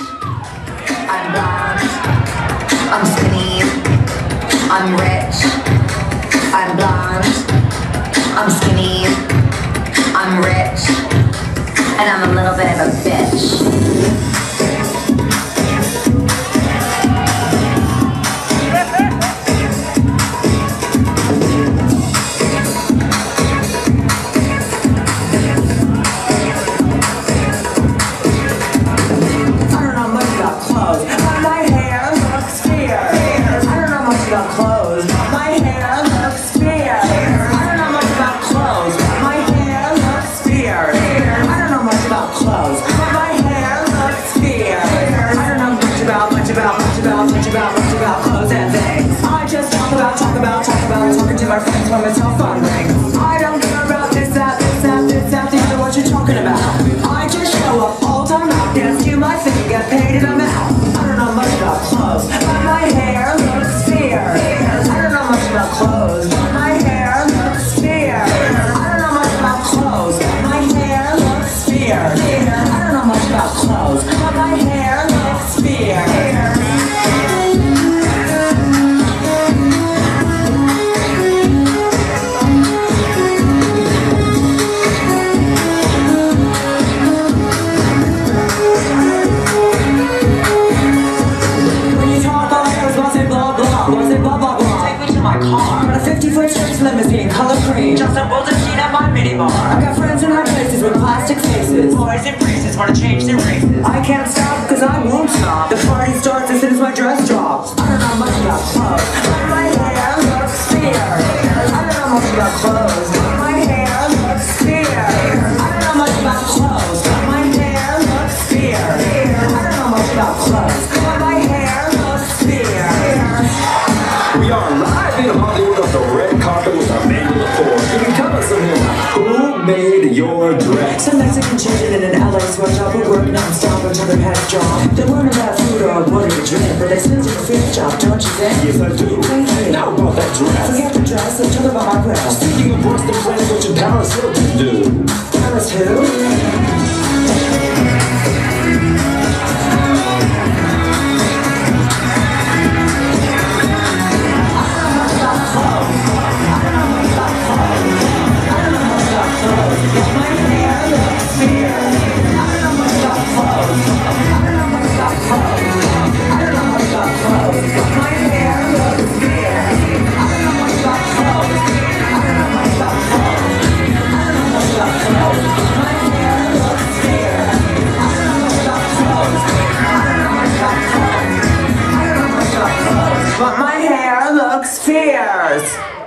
I'm blonde. I'm skinny. I'm rich. I'm blonde. I'm skinny. I'm rich. And I'm a little bit of a bitch. Talk about, talk about, talking to my friends when my cell phone rings. I don't limousine, color cream. Just a golden seat at my mini bar. I got friends in high places with plastic faces. Boys and priestess wanna change their races. I can't stop cause I won't stop. The party starts as soon as my dress drops. I don't know much about clothes, but my hair looks fierce. I don't know much about clothes, made your? Some Mexican children in an LA sweatshop who work non-stop until their heads drop. They're learning about food or what to drink, but they still do a fifth job, don't you think? Yes, I do. Now about that dress. Forget the dress and talk about my breast. Speaking of Boston, what should Paris Hilton do? Paris who? upstairs.